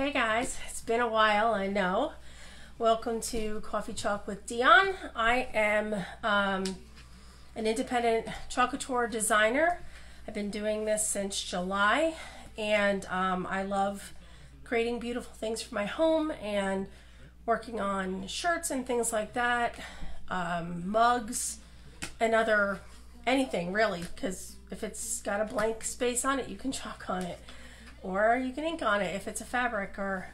Hey guys, it's been a while, I know. Welcome to Cawfee Chalk with Dionne. I am um, an independent Chalk Couture designer. I've been doing this since July and um, I love creating beautiful things for my home and working on shirts and things like that, um, mugs, and other anything really, because if it's got a blank space on it, you can chalk on it or you can ink on it if it's a fabric or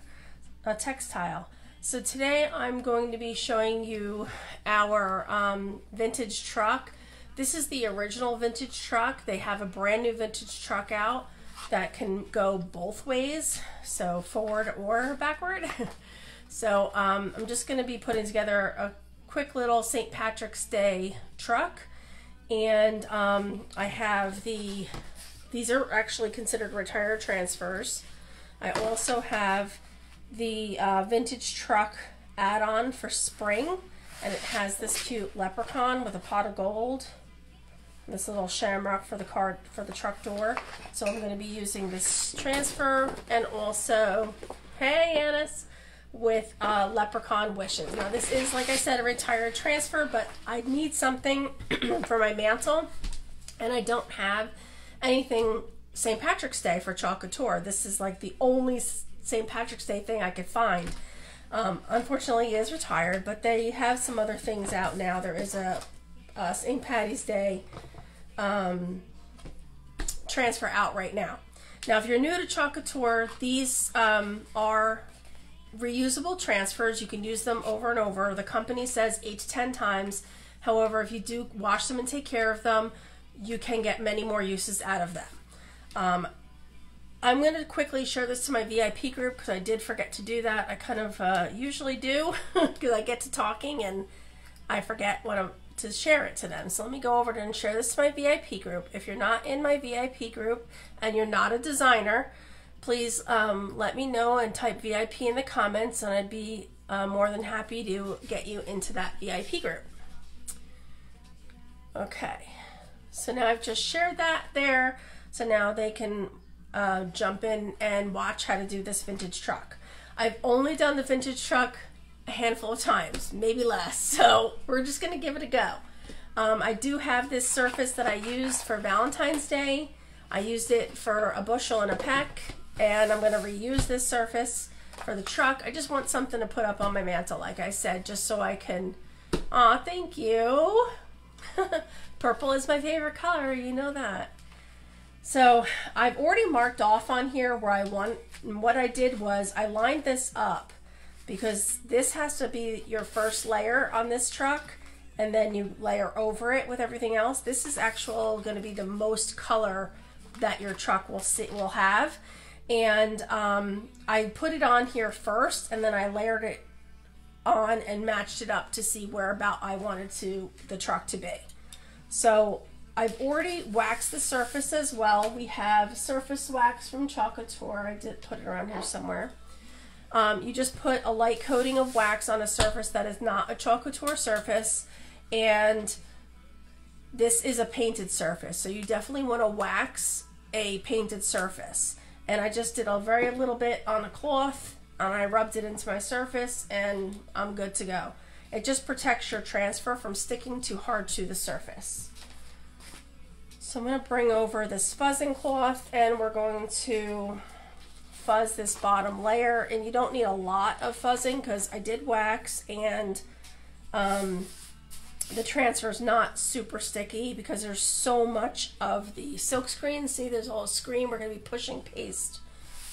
a textile. So today I'm going to be showing you our um, vintage truck. This is the original vintage truck. They have a brand new vintage truck out that can go both ways, so forward or backward. so um, I'm just going to be putting together a quick little St. Patrick's Day truck. And um, I have the these are actually considered retire transfers. I also have the uh, vintage truck add-on for spring and it has this cute leprechaun with a pot of gold this little shamrock for the card for the truck door so I'm going to be using this transfer and also hey Annis with uh, leprechaun wishes now this is like I said a retired transfer but I need something for my mantle and I don't have anything St. Patrick's Day for Chalk Couture. This is like the only St. Patrick's Day thing I could find. Um, unfortunately, he is retired, but they have some other things out now. There is a, a St. Patty's Day um, transfer out right now. Now, if you're new to Chalk Couture, these um, are reusable transfers. You can use them over and over. The company says 8 to 10 times. However, if you do wash them and take care of them, you can get many more uses out of them. Um, I'm going to quickly share this to my VIP group because I did forget to do that. I kind of uh, usually do because I get to talking and I forget what I'm, to share it to them. So let me go over and share this to my VIP group. If you're not in my VIP group and you're not a designer, please um, let me know and type VIP in the comments and I'd be uh, more than happy to get you into that VIP group. Okay. So now I've just shared that there. So now they can uh, jump in and watch how to do this vintage truck. I've only done the vintage truck a handful of times, maybe less. So we're just going to give it a go. Um, I do have this surface that I used for Valentine's Day. I used it for a bushel and a peck, and I'm going to reuse this surface for the truck. I just want something to put up on my mantle, like I said, just so I can. Aw, thank you. Purple is my favorite color, you know that. So I've already marked off on here where I want, what I did was I lined this up because this has to be your first layer on this truck and then you layer over it with everything else. This is actual going to be the most color that your truck will see, will have. And um, I put it on here first and then I layered it on and matched it up to see where about I wanted to the truck to be. So I've already waxed the surface as well. We have surface wax from Chalk Couture. I did put it around here somewhere. Um, you just put a light coating of wax on a surface that is not a Chalk Couture surface and this is a painted surface so you definitely want to wax a painted surface and I just did a very little bit on a cloth and I rubbed it into my surface and I'm good to go. It just protects your transfer from sticking too hard to the surface. So I'm going to bring over this fuzzing cloth and we're going to fuzz this bottom layer. And you don't need a lot of fuzzing because I did wax and um, the transfer is not super sticky because there's so much of the silk screen. See, there's a little screen. We're going to be pushing paste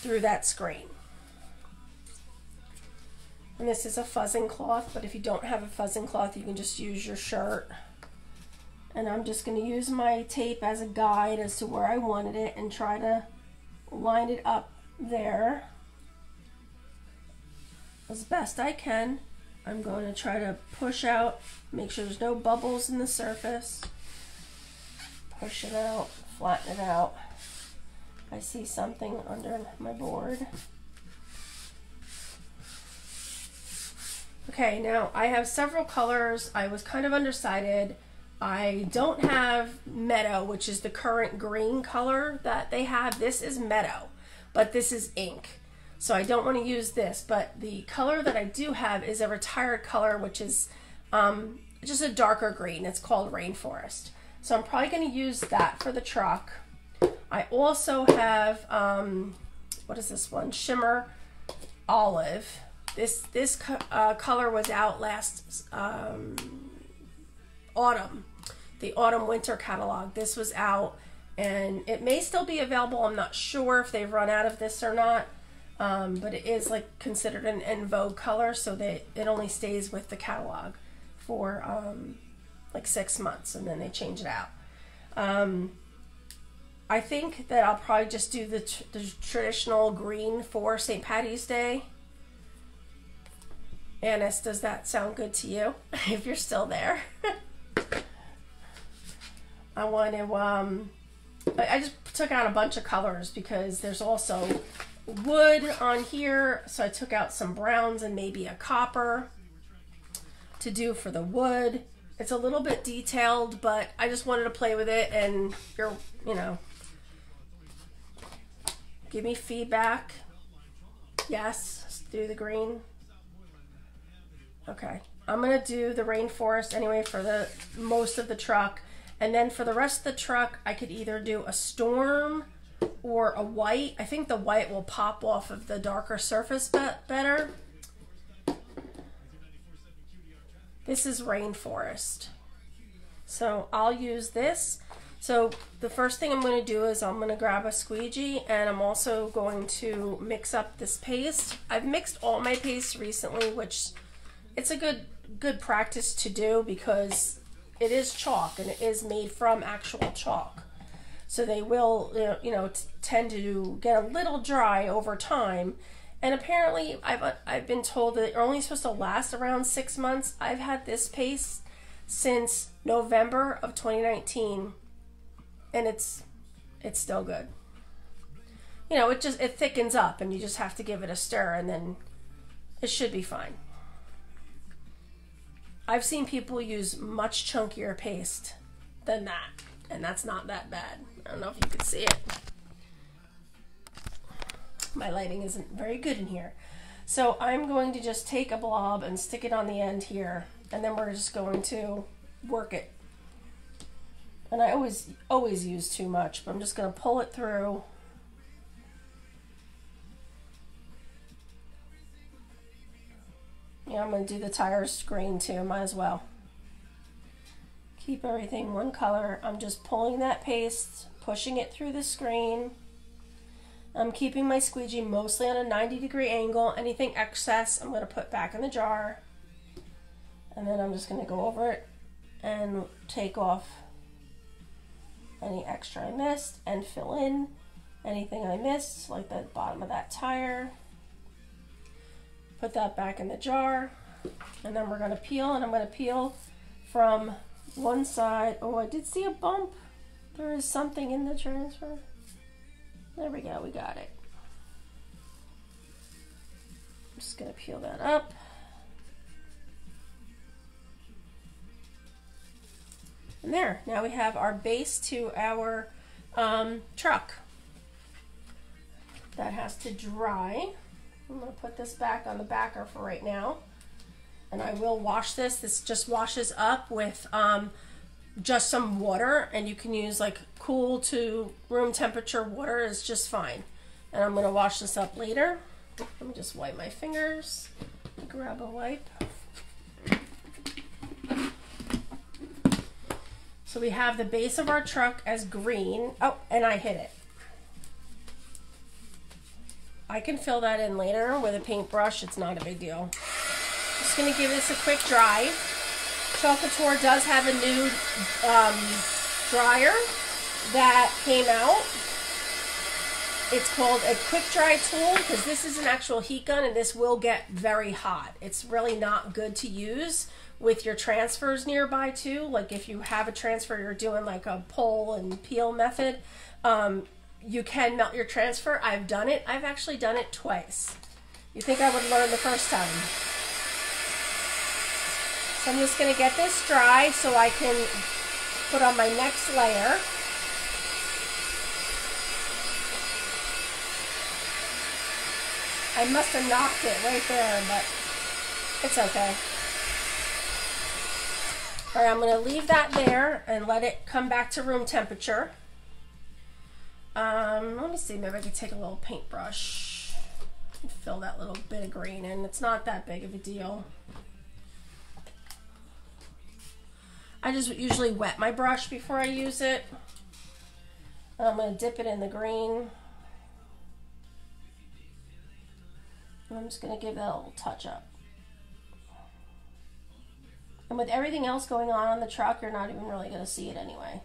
through that screen. And this is a fuzzing cloth, but if you don't have a fuzzing cloth, you can just use your shirt. And I'm just going to use my tape as a guide as to where I wanted it and try to line it up there as best I can. I'm going to try to push out, make sure there's no bubbles in the surface. Push it out, flatten it out. I see something under my board. Okay, now I have several colors. I was kind of undecided. I don't have Meadow, which is the current green color that they have. This is Meadow, but this is ink. So I don't want to use this, but the color that I do have is a retired color, which is um, just a darker green. It's called Rainforest. So I'm probably going to use that for the truck. I also have, um, what is this one? Shimmer Olive. This, this uh, color was out last um, autumn, the autumn winter catalog. This was out and it may still be available. I'm not sure if they've run out of this or not. Um, but it is like considered an in vogue color, so that it only stays with the catalog for um, like six months, and then they change it out. Um, I think that I'll probably just do the, tr- the traditional green for St. Patty's Day. Annis, does that sound good to you? if you're still there. I want to, um, I just took out a bunch of colors because there's also wood on here. So I took out some browns and maybe a copper to do for the wood. It's a little bit detailed, but I just wanted to play with it and you're, you know, give me feedback. Yes, do the green. Okay. I'm going to do the rainforest anyway for the most of the truck. And then for the rest of the truck, I could either do a storm or a white. I think the white will pop off of the darker surface better. This is rainforest. So I'll use this. So the first thing I'm going to do is I'm going to grab a squeegee and I'm also going to mix up this paste. I've mixed all my paste recently, which it's a good good practice to do because it is chalk and it is made from actual chalk. So they will, you know, tend to get a little dry over time. And apparently, I've uh, I've been told that they're only supposed to last around six months. I've had this paste since November of 2019, and it's it's still good. You know, it just it thickens up, and you just have to give it a stir, and then it should be fine. I've seen people use much chunkier paste than that, and that's not that bad. I don't know if you can see it. My lighting isn't very good in here. So I'm going to just take a blob and stick it on the end here, and then we're just going to work it. And I always always use too much, but I'm just going to pull it through Yeah, I'm going to do the tire screen too, might as well. Keep everything one color. I'm just pulling that paste, pushing it through the screen. I'm keeping my squeegee mostly on a 90 degree angle. Anything excess, I'm going to put back in the jar. And then I'm just going to go over it and take off any extra I missed and fill in anything I missed, like the bottom of that tire. Put that back in the jar. And then we're going to peel, and I'm going to peel from one side. Oh, I did see a bump. There is something in the transfer. There we go, we got it. I'm just going to peel that up. And there, now we have our base to our um, truck. That has to dry. I'm to put this back on the backer for right now. And I will wash this. This just washes up with um, just some water. And you can use like cool to room temperature water is just fine. And I'm going to wash this up later. Let me just wipe my fingers. Grab a wipe. So we have the base of our truck as green. Oh, and I hit it. I can fill that in later with a paintbrush. It's not a big deal. Just going to give this a quick dry. Chalk Couture does have a new um, dryer that came out. It's called a quick dry tool because this is an actual heat gun and this will get very hot. It's really not good to use with your transfers nearby too. Like if you have a transfer, you're doing like a pull and peel method. Um, you can melt your transfer. I've done it. I've actually done it twice. You think I would learn the first time. So I'm just going to get this dry so I can put on my next layer. I must have knocked it right there, but it's okay. All right, I'm going to leave that there and let it come back to room temperature. Um, let me see, maybe I could take a little paintbrush and fill that little bit of green in. It's not that big of a deal. I just usually wet my brush before I use it. I'm going to dip it in the green. I'm just going to give that a little touch up. And with everything else going on on the truck, you're not even really going to see it anyway.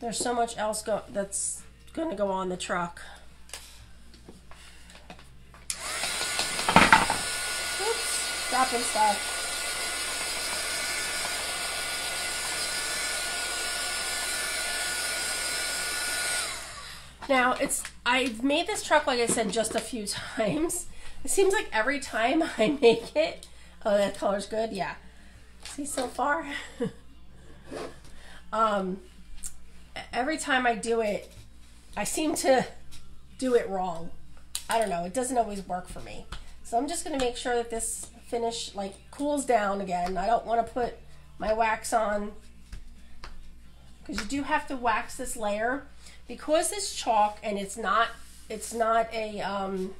There's so much else go that's going to go on the truck. Oops, dropping stuff. Now it's I've made this truck like I said just a few times. It seems like every time I make it, oh that color's good, yeah. See so far. um, every time I do it, I seem to do it wrong. I don't know. It doesn't always work for me. So I'm just gonna make sure that this finish like cools down again. I don't want to put my wax on because you do have to wax this layer because it's chalk and it's not it's not a um,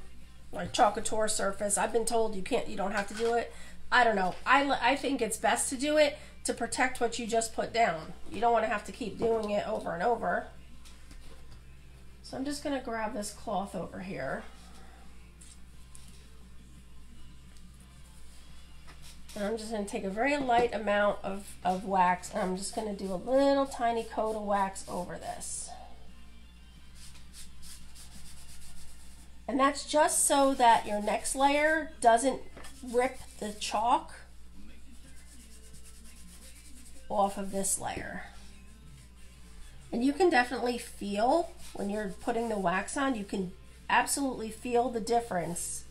like chalk couture surface. I've been told you can't you don't have to do it. I don't know. I I think it's best to do it to protect what you just put down. You don't want to have to keep doing it over and over. So I'm just going to grab this cloth over here. And I'm just going to take a very light amount of, of wax and I'm just going to do a little tiny coat of wax over this. And that's just so that your next layer doesn't rip the chalk off of this layer. And you can definitely feel when you're putting the wax on, you can absolutely feel the difference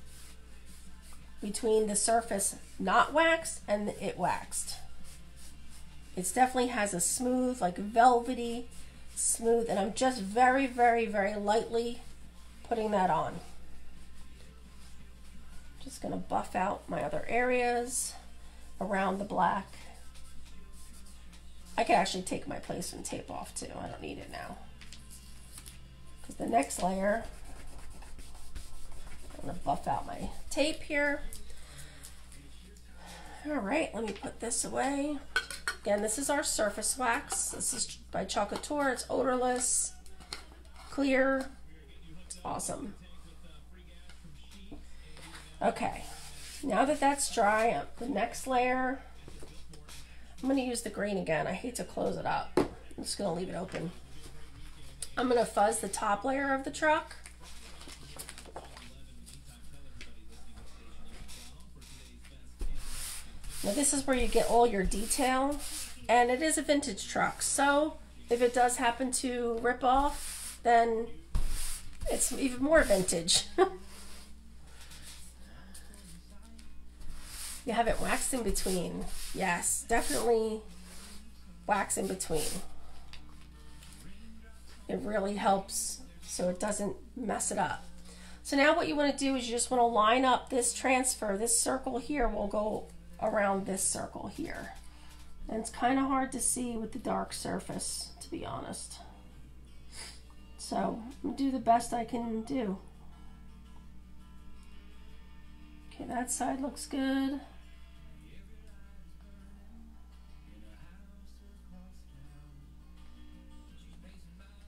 between the surface not waxed and it waxed. It definitely has a smooth, like velvety, smooth, and I'm just very, very, very lightly putting that on. Just going to buff out my other areas around the black. I could actually take my placement tape off too. I don't need it now. Because the next layer, I'm to buff out my tape here. All right, let me put this away. Again, this is our surface wax. This is by Chalk It's odorless, clear, it's awesome. Okay, now that that's dry, um, the next layer, I'm to use the green again. I hate to close it up. I'm just to leave it open. I'm to fuzz the top layer of the truck. Now this is where you get all your detail and it is a vintage truck. So if it does happen to rip off, then it's even more vintage. you have it waxed in between. Yes, definitely wax in between. It really helps so it doesn't mess it up. So now what you want to do is you just want to line up this transfer. This circle here will go around this circle here. And it's kind of hard to see with the dark surface, to be honest. So I'm do the best I can do. Okay, that side looks good.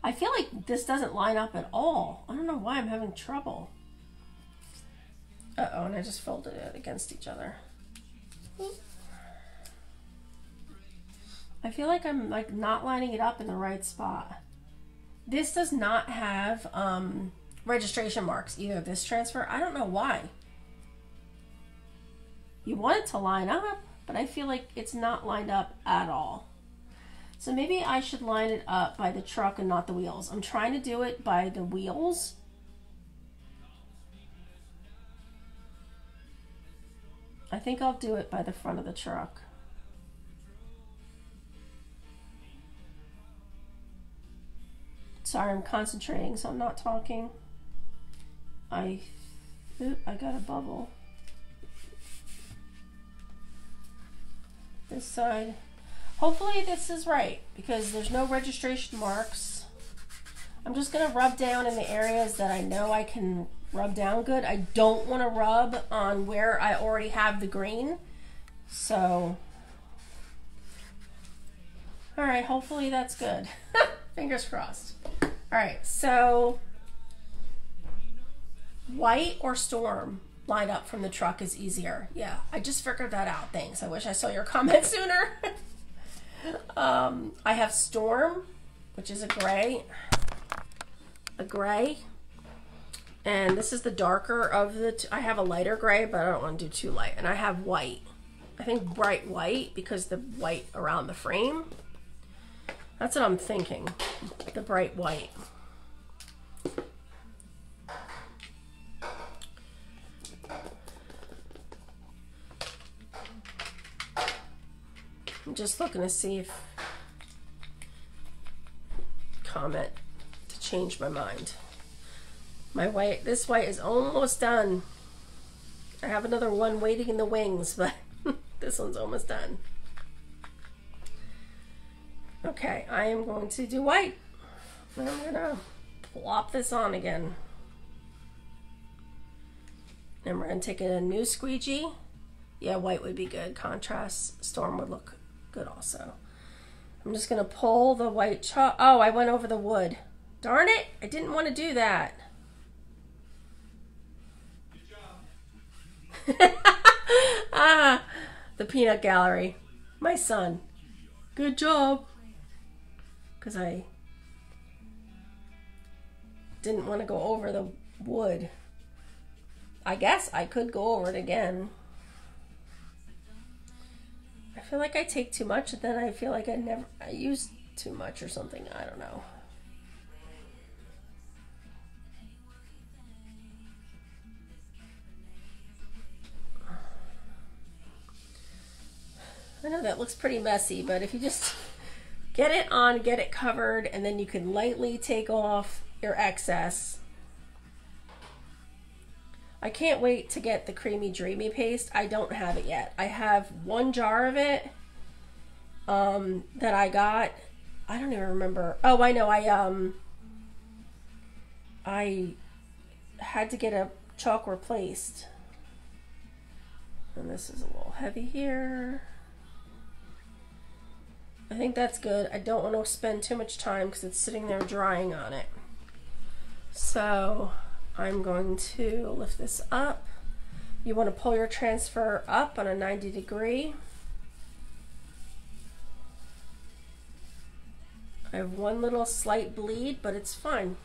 I feel like this doesn't line up at all. I don't know why I'm having trouble. Uh-oh, and I just folded it against each other. I feel like I'm like not lining it up in the right spot. This does not have um, registration marks, either this transfer. I don't know why. You want it to line up, but I feel like it's not lined up at all. So maybe I should line it up by the truck and not the wheels. I'm trying to do it by the wheels. I think I'll do it by the front of the truck. Sorry, I'm concentrating, so I'm not talking. I, oop, I got a bubble. This side. Hopefully this is right because there's no registration marks. I'm just gonna rub down in the areas that I know I can rub down good. I don't wanna rub on where I already have the green. So, all right, hopefully that's good. Fingers crossed. All right, so white or storm line up from the truck is easier. Yeah, I just figured that out. Thanks. I wish I saw your comment sooner. Um, I have storm, which is a gray, a gray, and this is the darker of the. I have a lighter gray, but I don't want to do too light. And I have white. I think bright white because the white around the frame. That's what I'm thinking. The bright white. I'm just looking to see if comment to change my mind. My white, this white is almost done. I have another one waiting in the wings, but this one's almost done. Okay, I am going to do white. I'm gonna plop this on again. And we're gonna take a new squeegee. Yeah, white would be good. Contrast storm would look good also. I'm just gonna pull the white chalk. Oh, I went over the wood. Darn it, I didn't want to do that. ah, the peanut gallery. My son. Good job. Because I didn't want to go over the wood. I guess I could go over it again. Feel like I take too much, and then I feel like I never I use too much or something. I don't know. I know that looks pretty messy, but if you just get it on, get it covered, and then you can lightly take off your excess. I can't wait to get the creamy dreamy paste. I don't have it yet. I have one jar of it um, that I got. I don't even remember. Oh, I know. I um I had to get a chalk replaced. And this is a little heavy here. I think that's good. I don't want to spend too much time because it's sitting there drying on it. So I'm going to lift this up. You want to pull your transfer up on a 90 degree. I have one little slight bleed, but it's fine.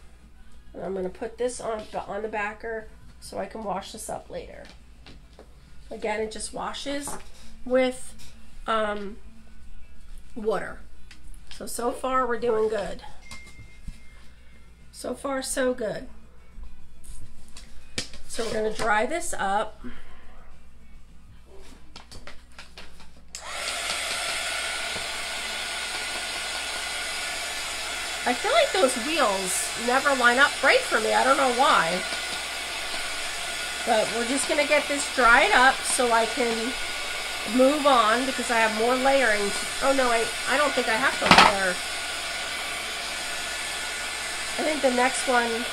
And I'm going to put this on, on the backer so I can wash this up later. Again, it just washes with um, water. So, so far we're doing good. So far, so good. So we're going to dry this up. I feel like those wheels never line up right for me. I don't know why. But we're just going to get this dried up so I can move on because I have more layering. Oh no, I, I don't think I have to layer. I think the next one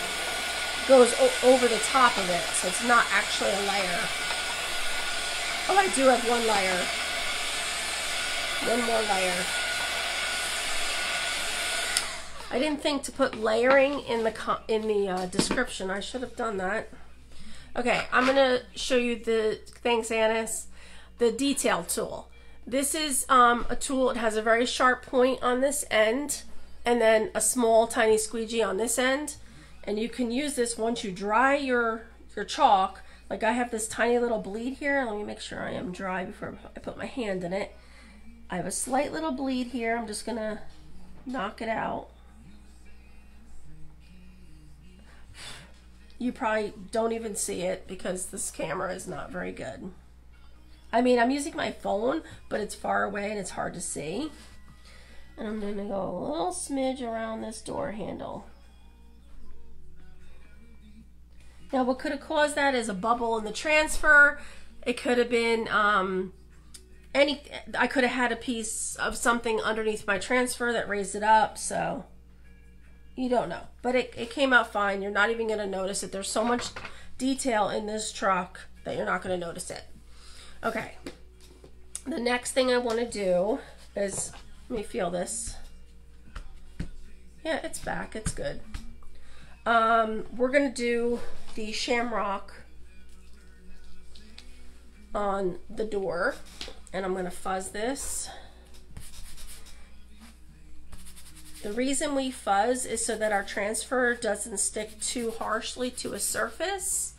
goes over the top of it, so it's not actually a layer. Oh, I do have one layer. One more layer. I didn't think to put layering in the in the uh, description. I should have done that. Okay, I'm gonna show you the thanks Annis the detail tool. This is um, a tool, it has a very sharp point on this end and then a small tiny squeegee on this end. And you can use this once you dry your, your chalk. Like I have this tiny little bleed here. Let me make sure I am dry before I put my hand in it. I have a slight little bleed here. I'm just gonna knock it out. You probably don't even see it because this camera is not very good. I mean, I'm using my phone, but it's far away and it's hard to see. And I'm to go a little smidge around this door handle. Now, what could have caused that is a bubble in the transfer. It could have been um, any. I could have had a piece of something underneath my transfer that raised it up. So you don't know, but it, it came out fine. You're not even going to notice it. There's so much detail in this truck that you're not going to notice it. Okay. The next thing I want to do is let me feel this. Yeah, it's back. It's good. Um, we're going to do the shamrock on the door and I'm going to fuzz this. The reason we fuzz is so that our transfer doesn't stick too harshly to a surface.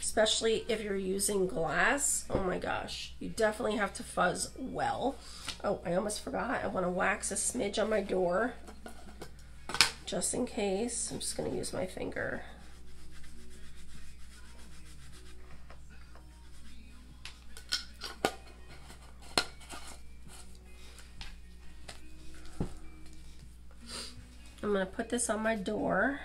Especially if you're using glass. Oh my gosh, you definitely have to fuzz well. Oh, I almost forgot. I want to wax a smidge on my door just in case. I'm just going to use my finger. I'm going to put this on my door.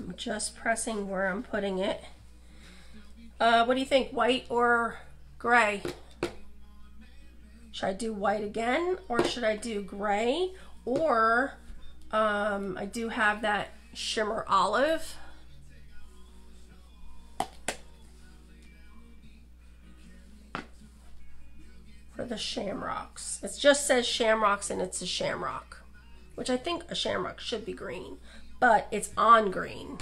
I'm just pressing where I'm putting it. Uh, what do you think, white or gray? Should I do white again or should I do gray? Or um, I do have that shimmer olive. for the shamrocks. It just says shamrocks and it's a shamrock, which I think a shamrock should be green, but it's on green.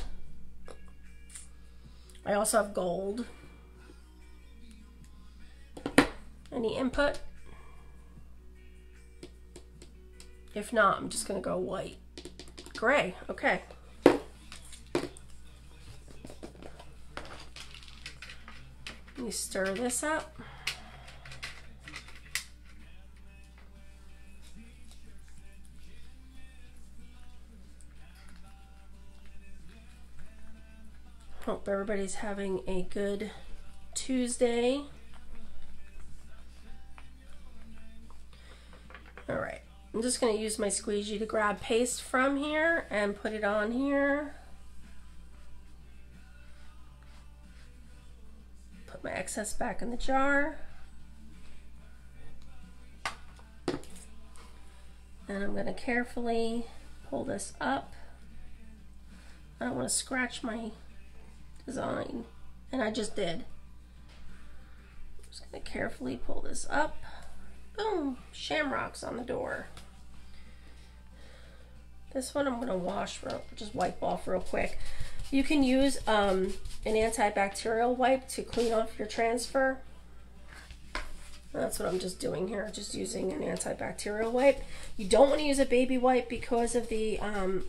I also have gold. Any input? If not, I'm just going to go white. Gray, okay. Let me stir this up. Hope everybody's having a good Tuesday. All right, I'm just gonna use my squeegee to grab paste from here and put it on here. Put my excess back in the jar. And I'm gonna carefully pull this up. I don't want to scratch my design. And I just did. I'm just going to carefully pull this up. Boom, shamrocks on the door. This one I'm going to wash, real, just wipe off real quick. You can use um, an antibacterial wipe to clean off your transfer. That's what I'm just doing here, just using an antibacterial wipe. You don't want to use a baby wipe because of the um,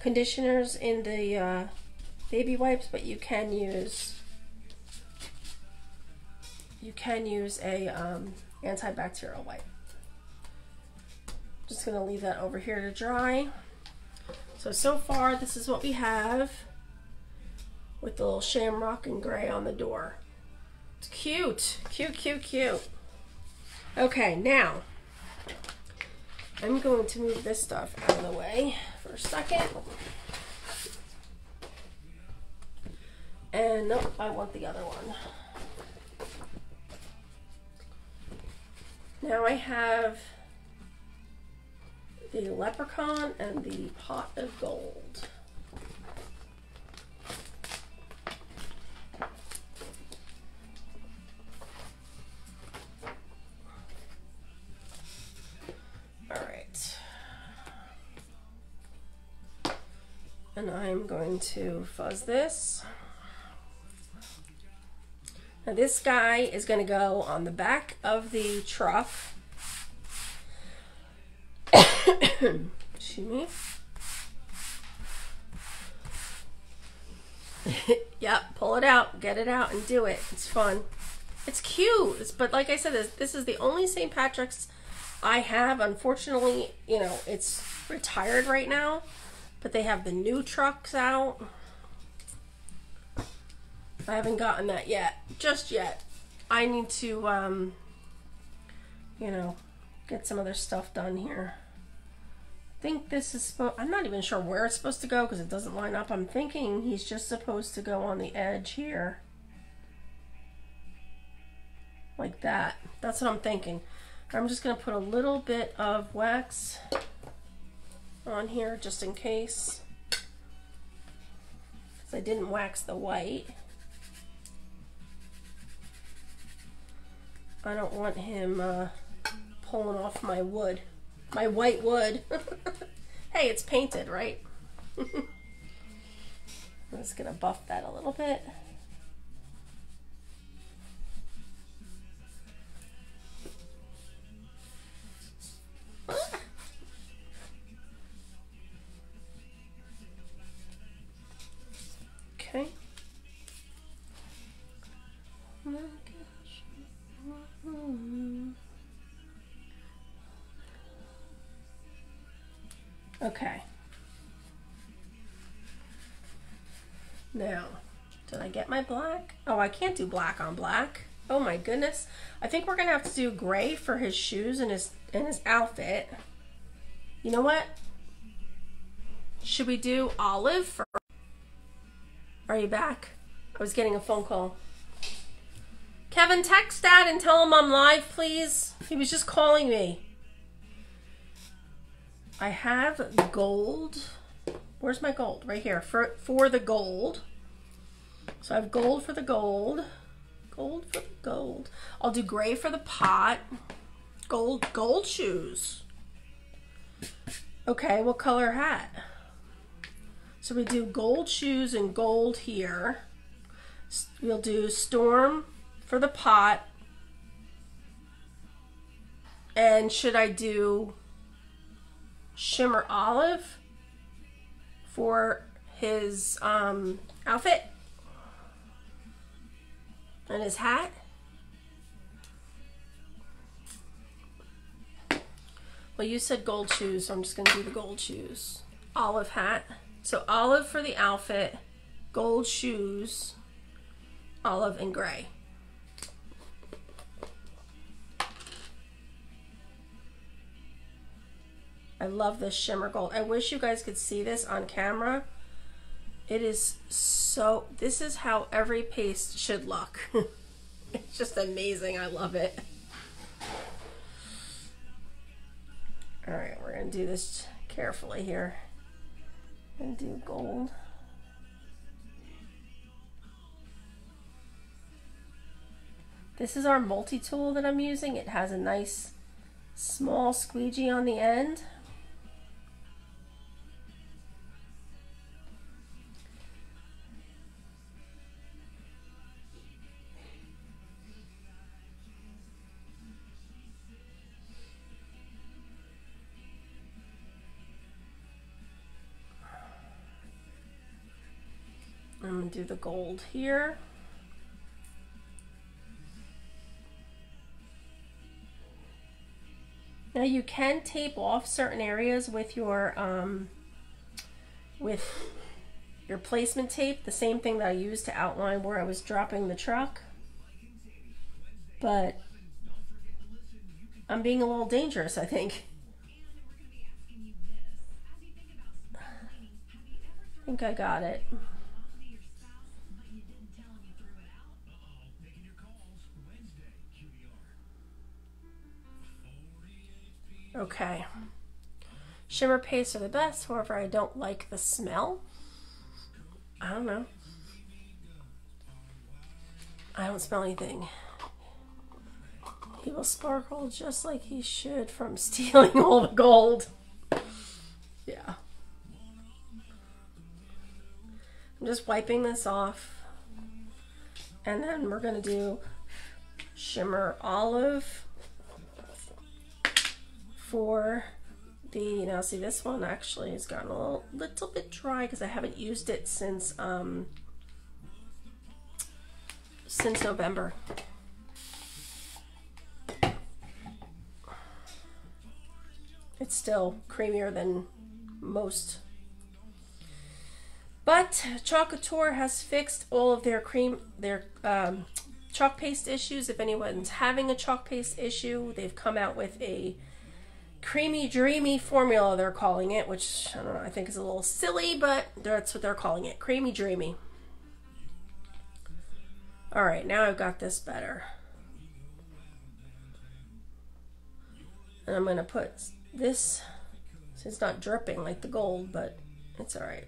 conditioners in the uh, baby wipes, but you can use you can use a um, antibacterial wipe. Just gonna leave that over here to dry. So, so far this is what we have with the little shamrock and gray on the door. It's cute, cute, cute, cute. Okay, now I'm going to move this stuff out of the way for a second. And nope, I want the other one. Now I have the leprechaun and the pot of gold. All right. And I'm going to fuzz this. Now this guy is going to go on the back of the trough. Excuse me. yep, pull it out, get it out, and do it. It's fun. It's cute, but like I said, this, this is the only St. Patrick's I have. Unfortunately, you know, it's retired right now, but they have the new trucks out. I haven't gotten that yet, just yet. I need to, um, you know, get some other stuff done here. I think this is supposed, I'm not even sure where it's supposed to go because it doesn't line up. I'm thinking he's just supposed to go on the edge here. Like that. That's what I'm thinking. I'm just going to put a little bit of wax on here just in case. Because I didn't wax the white. I don't want him uh, pulling off my wood, my white wood. hey, it's painted, right? I'm just gonna buff that a little bit. Okay. Okay. Now, did I get my black? Oh, I can't do black on black. Oh my goodness. I think we're gonna have to do gray for his shoes and his and his outfit. You know what? Should we do olive for Are you back? I was getting a phone call. Kevin, text dad and tell him I'm live, please. He was just calling me. I have gold. Where's my gold? Right here. For, for the gold. So I have gold for the gold. Gold for the gold. I'll do gray for the pot. Gold, gold shoes. Okay, what color hat? So we do gold shoes and gold here. We'll do storm for the pot. And should I do shimmer olive for his um, outfit and his hat. Well, you said gold shoes, so I'm just going to do the gold shoes. Olive hat. So olive for the outfit, gold shoes, olive and gray. I love this shimmer gold. I wish you guys could see this on camera. It is so, this is how every paste should look. it's just amazing. I love it. All right, we're gonna do this carefully here. And do gold. This is our multi-tool that I'm using. It has a nice small squeegee on the end. Do the gold here. Now you can tape off certain areas with your um, with your placement tape, the same thing that I used to outline where I was dropping the truck. But I'm being a little dangerous, I think. I think I got it. Okay. Shimmer pastes are the best, however, I don't like the smell. I don't know. I don't smell anything. He will sparkle just like he should from stealing all the gold. Yeah. I'm just wiping this off. And then we're going to do shimmer olive for the, now see this one actually has gotten a little, little bit dry because I haven't used it since, um, since November. It's still creamier than most. But Chalk Couture has fixed all of their cream, their um, chalk paste issues, if anyone's having a chalk paste issue, they've come out with a creamy dreamy formula they're calling it, which I don't know, I think is a little silly, but that's what they're calling it. Creamy dreamy. All right, now I've got this better. And I'm going to put this, so it's not dripping like the gold, but it's all right.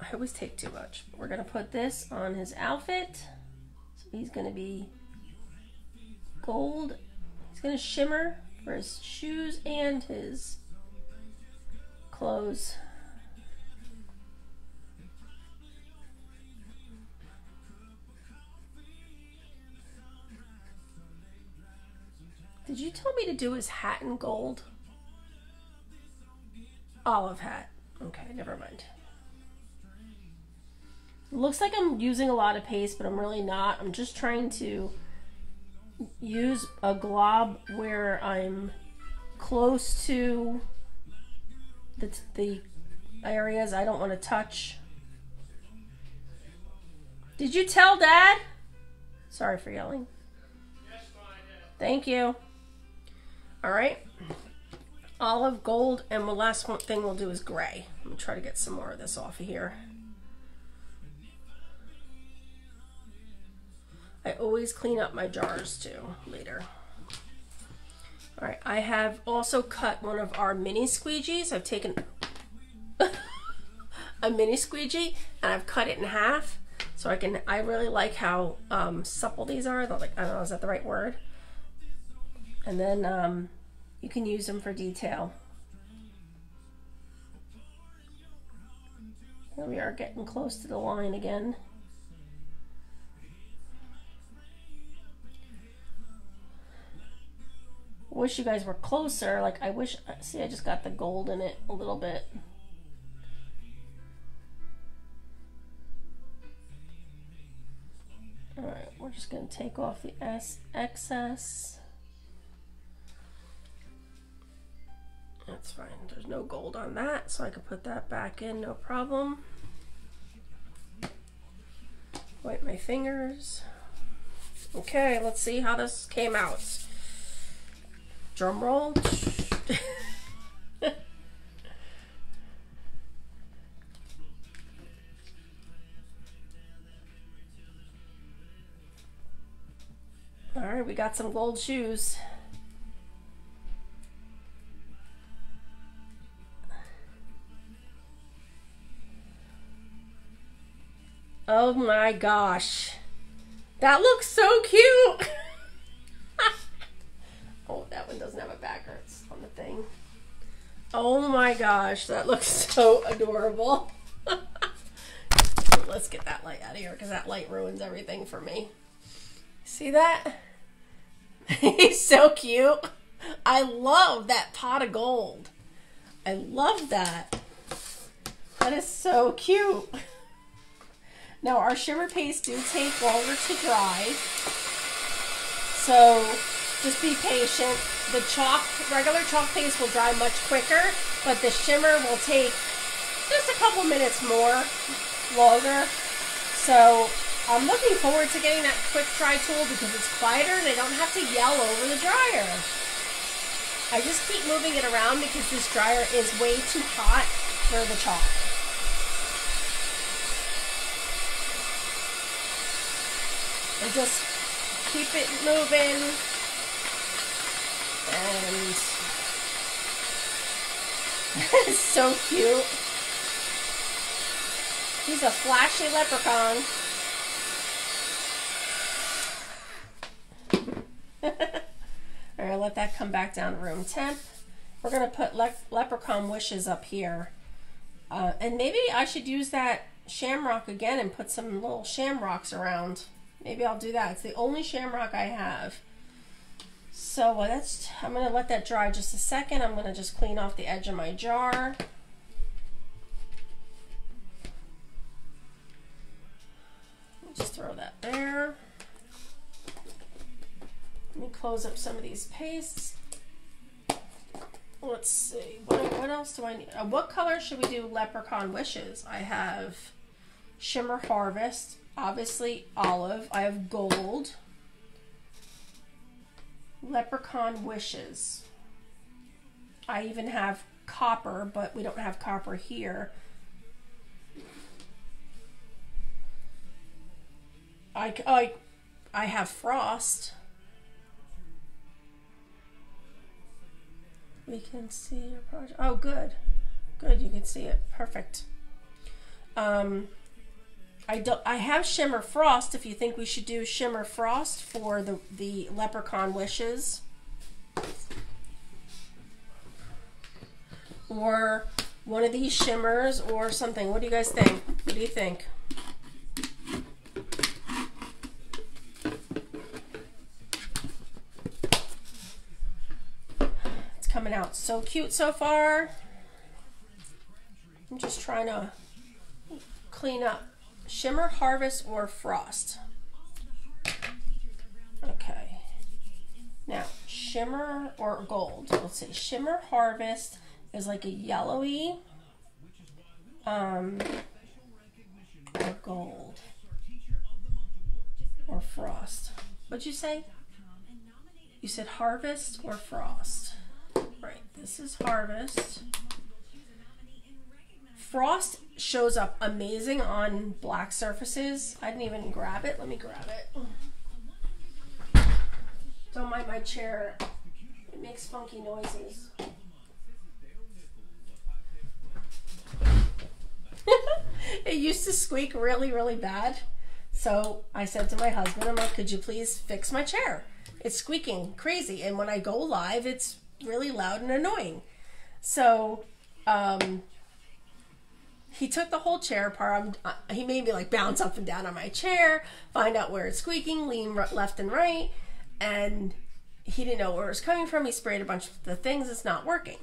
I always take too much. We're going to put this on his outfit. So he's going to be gold. Going to shimmer for his shoes and his clothes. Did you tell me to do his hat in gold? Olive hat. Okay, never mind. Looks like I'm using a lot of paste, but I'm really not. I'm just trying to use a glob where I'm close to the, the areas I don't want to touch. Did you tell Dad? Sorry for yelling. Thank you. All right. Olive, gold, and the last one thing we'll do is gray. Let me try to get some more of this off of here. I always clean up my jars too later. All right, I have also cut one of our mini squeegees. I've taken a mini squeegee and I've cut it in half so I can, I really like how um, supple these are. They're like, I don't know, is that the right word? And then um, you can use them for detail. Here we are getting close to the line again. Wish you guys were closer. Like, I wish, see, I just got the gold in it a little bit. Alright, we're just going to take off the S excess. That's fine. There's no gold on that, so I can put that back in, no problem. Wipe my fingers. Okay, let's see how this came out. Drum roll. All right, we got some gold shoes. Oh my gosh. That looks so cute. that one doesn't have a backwards on the thing. Oh my gosh, that looks so adorable. Let's get that light out of here because that light ruins everything for me. See that? He's so cute. I love that pot of gold. I love that. That is so cute. Now our shimmer paste do take longer to dry, so just be patient. The chalk, regular chalk paste will dry much quicker, but the shimmer will take just a couple minutes more longer. So I'm looking forward to getting that quick dry tool because it's quieter and I don't have to yell over the dryer. I just keep moving it around because this dryer is way too hot for the chalk. and just keep it moving and so cute. He's a flashy leprechaun. All right let that come back down to room temp we're going to put le leprechaun wishes up here. Uh, and maybe I should use that shamrock again and put some little shamrocks around. Maybe I'll do that. It's the only shamrock I have. So uh, that's, I'm going to let that dry just a second. I'm going to just clean off the edge of my jar. Just throw that there. Let me close up some of these pastes. Let's see, what, what else do I need? Uh, what color should we do Leprechaun Wishes? I have Shimmer Harvest, obviously olive. I have gold. Leprechaun wishes. I even have copper, but we don't have copper here. I, I, I have frost. We can see your project. Oh, good. Good, you can see it. Perfect. Um, I don't. I have Shimmer Frost. If you think we should do Shimmer Frost for the the Leprechaun wishes, or one of these shimmers, or something. What do you guys think? What do you think? It's coming out so cute so far. I'm just trying to clean up. Shimmer, Harvest, or Frost. Okay. Now, Shimmer or Gold. Let's see. Shimmer Harvest is like a yellowy um, or gold or frost. What'd you say? You said harvest or frost. Right, this is harvest. Frost shows up amazing on black surfaces. I didn't even grab it. Let me grab it. Don't mind my chair. It makes funky noises. it used to squeak really, really bad. So I said to my husband, I'm like, could you please fix my chair? It's squeaking crazy. And when I go live, it's really loud and annoying. So um, he took the whole chair apart. Uh, he made me like bounce up and down on my chair, find out where it's squeaking, lean left and right. And he didn't know where it was coming from. He sprayed a bunch of the things. It's not working.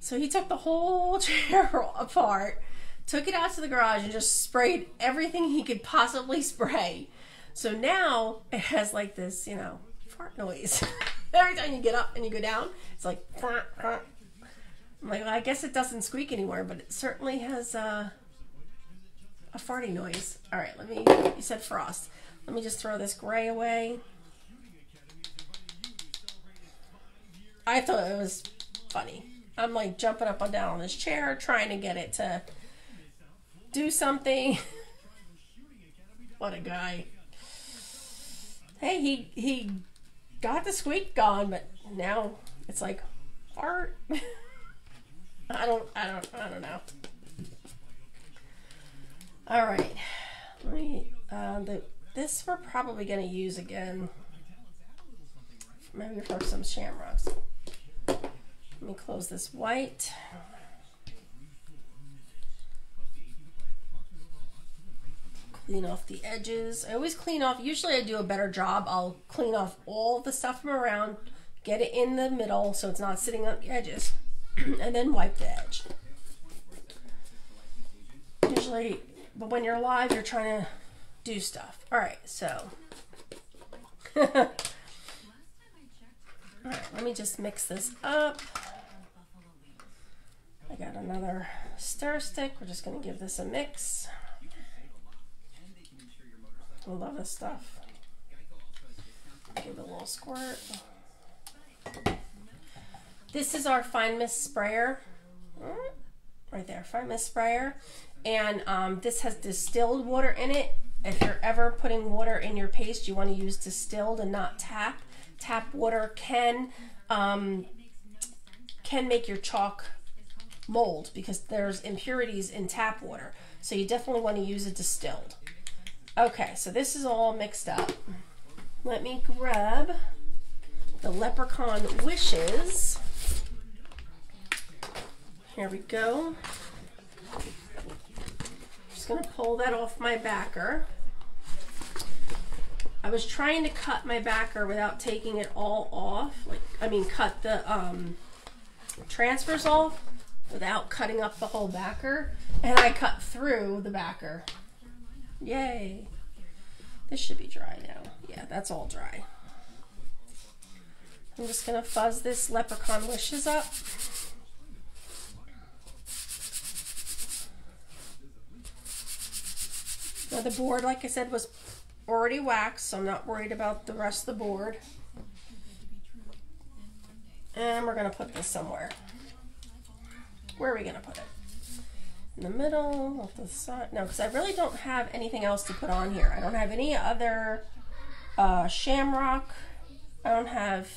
So he took the whole chair apart took it out to the garage and just sprayed everything he could possibly spray. So now it has like this, you know, fart noise. Every time you get up and you go down, it's like. I'm like, well, I guess it doesn't squeak anymore, but it certainly has uh, a farting noise. All right, let me, you said frost. Let me just throw this gray away. I thought it was funny. I'm like jumping up and down on this chair, trying to get it to do something. what a guy. Hey, he he got the squeak gone, but now it's like fart. I don't I don't I don't know. All right. Let me uh, the this we're probably going to use again. Maybe for some shamrocks. Let me close this white. clean off the edges. I always clean off, usually I do a better job. I'll clean off all the stuff from around, get it in the middle so it's not sitting on the edges, and then wipe the edge. Usually, but when you're live, you're trying to do stuff. All right, so. all right, let me just mix this up. I got another stir stick. We're just going to give this a mix. I love this stuff. Give it a little squirt. This is our Fine Mist sprayer. Right there, Fine Mist sprayer. And um, this has distilled water in it. If you're ever putting water in your paste, you want to use distilled and not tap. Tap water can um, can make your chalk mold because there's impurities in tap water. So you definitely want to use a distilled. Okay, so this is all mixed up. Let me grab the Leprechaun Wishes. Here we go. Just gonna pull that off my backer. I was trying to cut my backer without taking it all off. Like, I mean, cut the um, transfers off without cutting up the whole backer. And I cut through the backer. Yay. This should be dry now. Yeah, that's all dry. I'm just to fuzz this Leprechaun Wishes up. The board, like I said, was already waxed, so I'm not worried about the rest of the board. And we're gonna put this somewhere. Where are we gonna put it? In the middle, off the side? No, because I really don't have anything else to put on here. I don't have any other uh, shamrock. I don't have,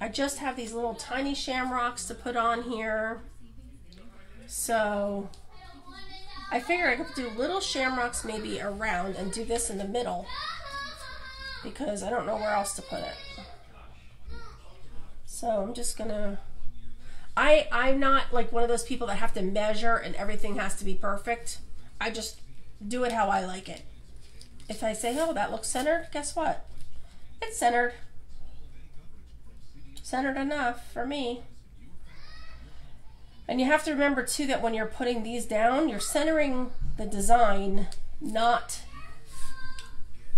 I just have these little tiny shamrocks to put on here. So I figure I could do little shamrocks maybe around and do this in the middle because I don't know where else to put it. So I'm just gonna, I, I'm not like one of those people that have to measure and everything has to be perfect. I just do it how I like it. If I say, oh, that looks centered, guess what? It's centered. Centered enough for me. And you have to remember too that when you're putting these down, you're centering the design, not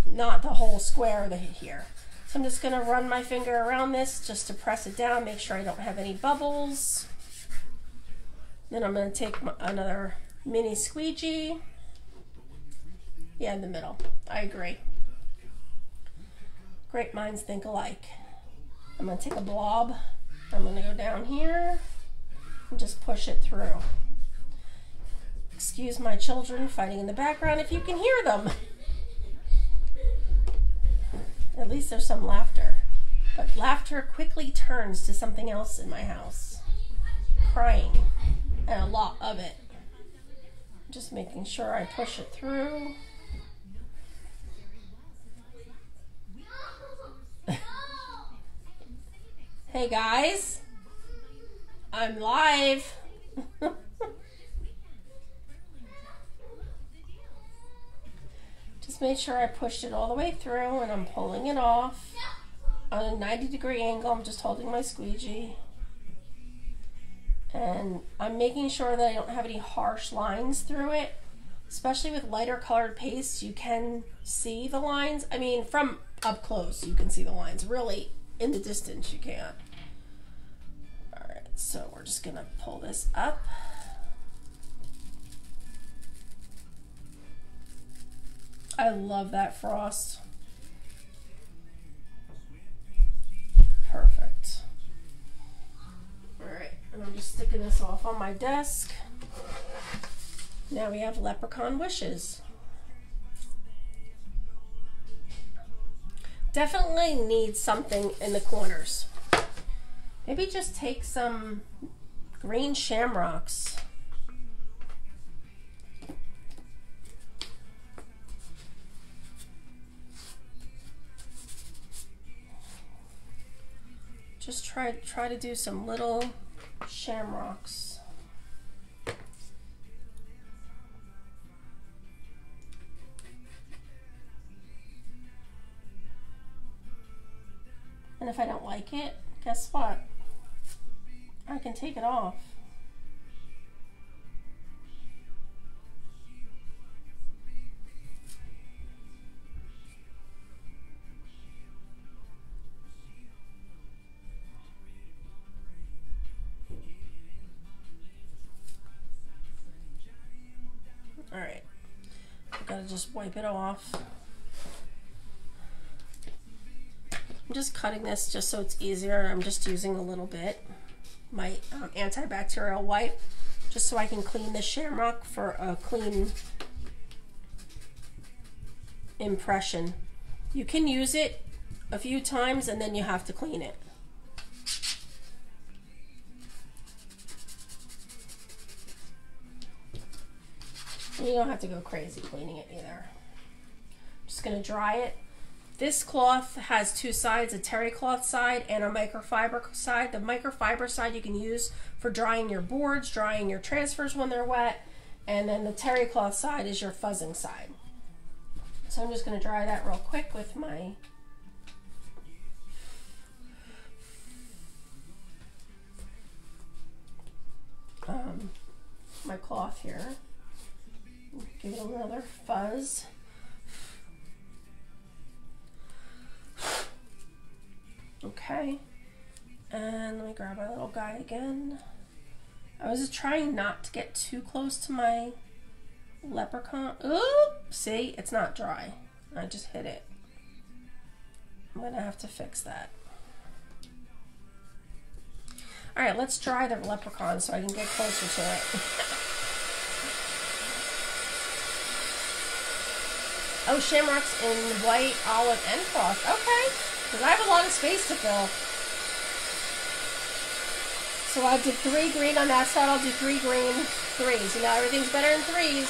not the whole square here. So I'm just going to run my finger around this just to press it down, make sure I don't have any bubbles. Then I'm going to take another mini squeegee. Yeah, in the middle. I agree. Great minds think alike. I'm to take a blob. I'm to go down here just push it through. Excuse my children fighting in the background if you can hear them. At least there's some laughter. But laughter quickly turns to something else in my house. Crying. And a lot of it. Just making sure I push it through. hey guys. I'm live. Just made sure I pushed it all the way through and I'm pulling it off on a 90 degree angle. I'm just holding my squeegee. And I'm making sure that I don't have any harsh lines through it. Especially with lighter colored paste, you can see the lines. I mean, from up close, you can see the lines. Really, in the distance, you can't. So we're just gonna pull this up. I love that frost. Perfect. All right, and I'm just sticking this off on my desk. Now we have leprechaun wishes. Definitely need something in the corners. Maybe just take some green shamrocks. Just try try to do some little shamrocks. And if I don't like it, guess what? I can take it off. All right, got to just wipe it off. I'm just cutting this just so it's easier. I'm just using a little bit my um, antibacterial wipe just so I can clean the shamrock for a clean impression. You can use it a few times and then you have to clean it. you don't have to go crazy cleaning it either. I'm just going to dry it this cloth has two sides, a terry cloth side and a microfiber side. The microfiber side you can use for drying your boards, drying your transfers when they're wet, and then the terry cloth side is your fuzzing side. So I'm just going to dry that real quick with my um, my cloth here. Give it another fuzz. Okay. And let me grab my little guy again. I was just trying not to get too close to my leprechaun. Oop! See, it's not dry. I just hit it. I'm gonna have to fix that. All right, let's dry the leprechaun so I can get closer to it. oh, shamrocks in white, olive, and frost. Okay, because I have a lot of space to fill. So I did three green on that side. I'll do three green, threes. You know, everything's better in threes.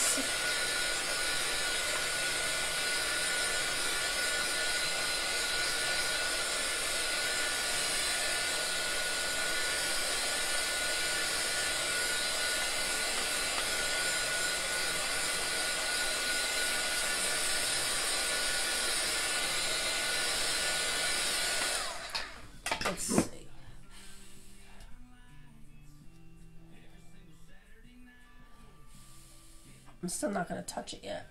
I'm still not going to touch it yet.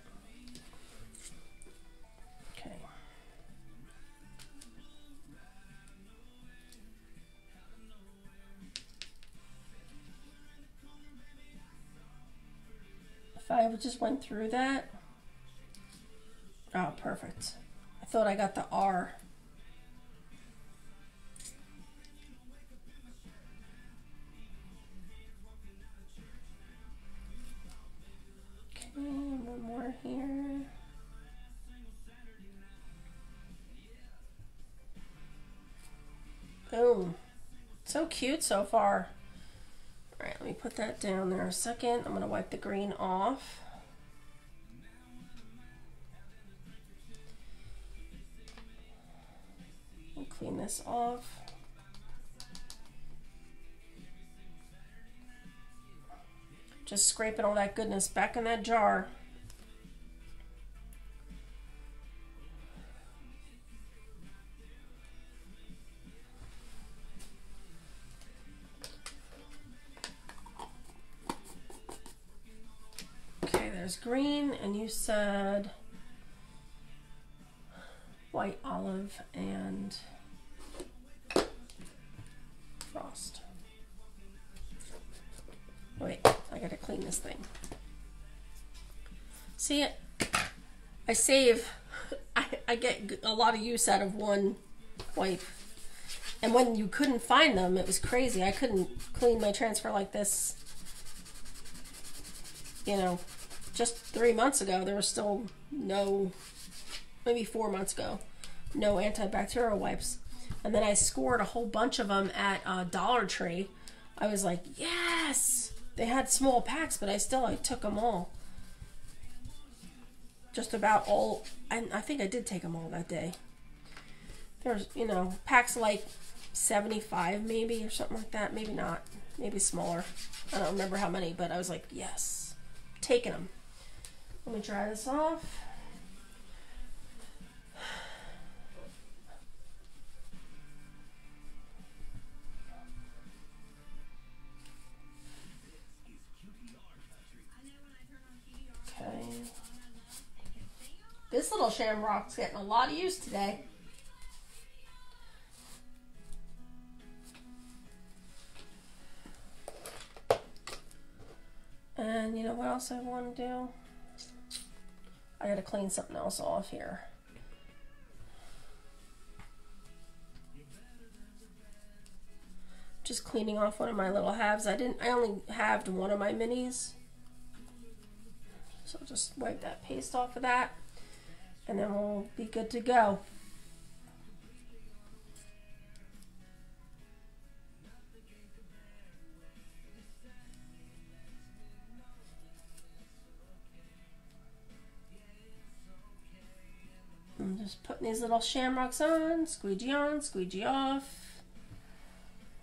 Okay. If I just went through that. Oh, perfect. I thought I got the R. So cute so far. All right, let me put that down there a second. I'm to wipe the green off. And clean this off. Just scraping all that goodness back in that jar. Olive and frost. Wait. I gotta clean this thing. See it? I save, I, I get a lot of use out of one wipe. And when you couldn't find them, it was crazy. I couldn't clean my transfer like this. You know, just three months ago, there was still no, maybe four months ago, no antibacterial wipes. And then I scored a whole bunch of them at uh, Dollar Tree. I was like, yes! They had small packs, but I still I took them all. Just about all. I, I think I did take them all that day. There's, you know, packs like 75 maybe or something like that. Maybe not. Maybe smaller. I don't remember how many, but I was like, yes. Taking them. Let me dry this off. This little shamrock's getting a lot of use today. And you know what else I want to do? I gotta clean something else off here. Just cleaning off one of my little halves. I didn't, I only halved one of my minis. So just wipe that paste off of that and then we'll be good to go. I'm just putting these little shamrocks on, squeegee on, squeegee off.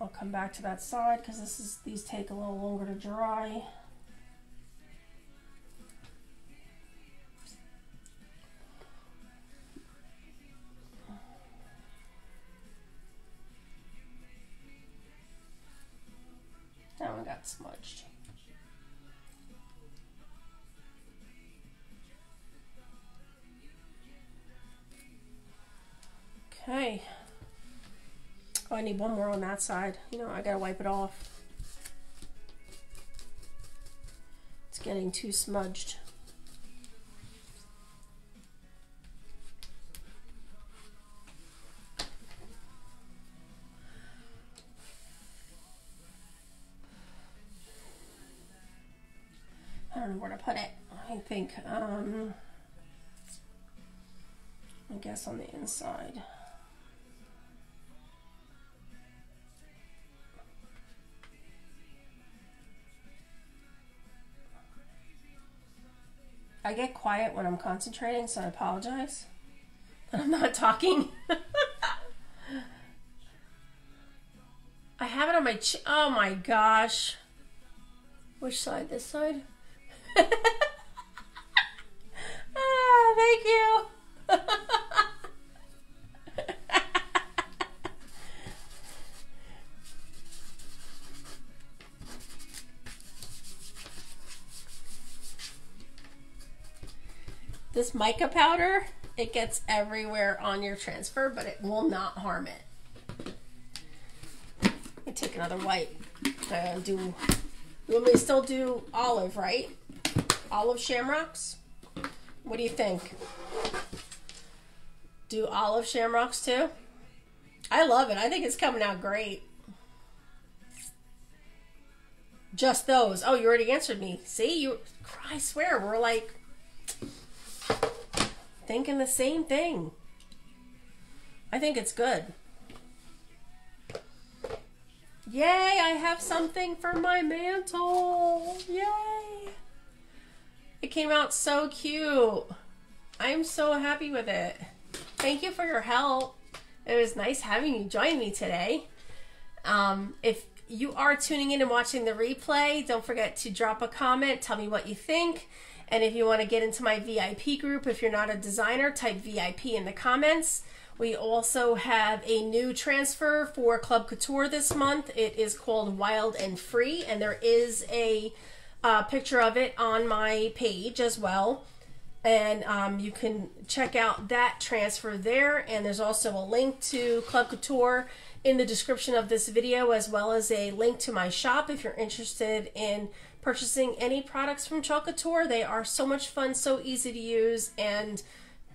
I'll come back to that side because this is these take a little longer to dry. That one got smudged. Okay. Oh, I need one more on that side. You know, I gotta wipe it off. It's getting too smudged. Think, um, I guess on the inside. I get quiet when I'm concentrating, so I apologize. I'm not talking. I have it on my Oh my gosh. Which side? This side? thank you. this mica powder, it gets everywhere on your transfer, but it will not harm it. Let me take another wipe and do. You me still do olive, right? Olive shamrocks? What do you think? Do olive shamrocks too? I love it. I think it's coming out great. Just those. Oh, you already answered me. See, you. I swear, we're like thinking the same thing. I think it's good. Yay, I have something for my mantle. Yay. It came out so cute. I'm so happy with it. Thank you for your help. It was nice having you join me today. Um, if you are tuning in and watching the replay, don't forget to drop a comment. Tell me what you think. And if you want to get into my VIP group, if you're not a designer, type VIP in the comments. We also have a new transfer for Club Couture this month. It is called Wild and Free, and there is a uh, picture of it on my page as well. And um, you can check out that transfer there. And there's also a link to Club Couture in the description of this video, as well as a link to my shop if you're interested in purchasing any products from Chalk Couture. They are so much fun, so easy to use, and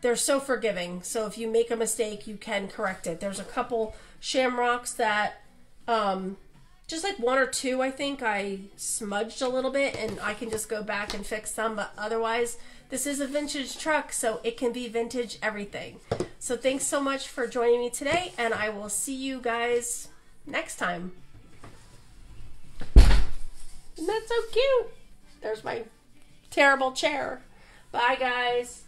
they're so forgiving. So if you make a mistake, you can correct it. There's a couple shamrocks that, um, just like one or two, I think I smudged a little bit, and I can just go back and fix them. But otherwise, this is a vintage truck, so it can be vintage everything. So thanks so much for joining me today, and I will see you guys next time. Isn't that so cute? There's my terrible chair. Bye, guys.